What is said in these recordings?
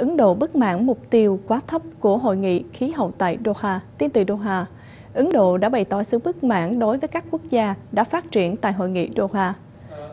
Ấn Độ bất mãn mục tiêu quá thấp của hội nghị khí hậu tại Doha, tin từ Doha. Ấn Độ đã bày tỏ sự bất mãn đối với các quốc gia đã phát triển tại hội nghị Doha.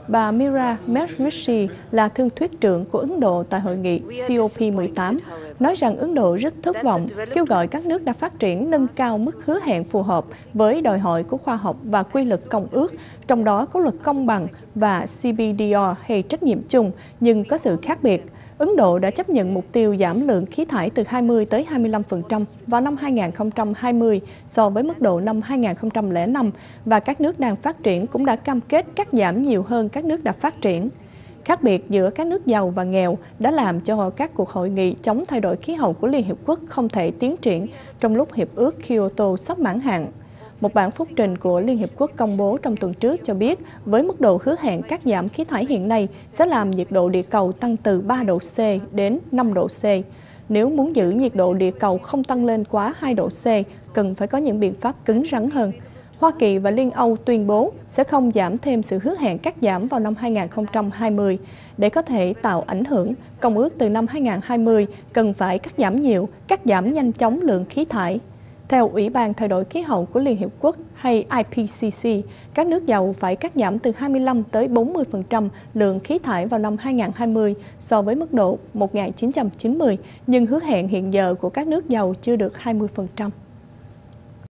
Bà Mira Mehrishi là thương thuyết trưởng của Ấn Độ tại hội nghị COP18, nói rằng Ấn Độ rất thất vọng, kêu gọi các nước đã phát triển nâng cao mức hứa hẹn phù hợp với đòi hỏi của khoa học và quy luật công ước, trong đó có luật công bằng và CBDR hay trách nhiệm chung, nhưng có sự khác biệt. Ấn Độ đã chấp nhận mục tiêu giảm lượng khí thải từ 20 tới 25% vào năm 2020 so với mức độ năm 2005 và các nước đang phát triển cũng đã cam kết cắt giảm nhiều hơn các nước đã phát triển. Khác biệt giữa các nước giàu và nghèo đã làm cho các cuộc hội nghị chống thay đổi khí hậu của Liên Hiệp Quốc không thể tiến triển trong lúc Hiệp ước Kyoto sắp mãn hạn. Một bản phúc trình của Liên Hiệp Quốc công bố trong tuần trước cho biết với mức độ hứa hẹn cắt giảm khí thải hiện nay sẽ làm nhiệt độ địa cầu tăng từ 3 độ C đến 5 độ C. Nếu muốn giữ nhiệt độ địa cầu không tăng lên quá 2 độ C, cần phải có những biện pháp cứng rắn hơn. Hoa Kỳ và Liên Âu tuyên bố sẽ không giảm thêm sự hứa hẹn cắt giảm vào năm 2020. Để có thể tạo ảnh hưởng, Công ước từ năm 2020 cần phải cắt giảm nhiều, cắt giảm nhanh chóng lượng khí thải. Theo Ủy ban Thay đổi khí hậu của Liên Hiệp Quốc hay IPCC, các nước giàu phải cắt giảm từ 25 tới 40% lượng khí thải vào năm 2020 so với mức độ 1990, nhưng hứa hẹn hiện giờ của các nước giàu chưa được 20%.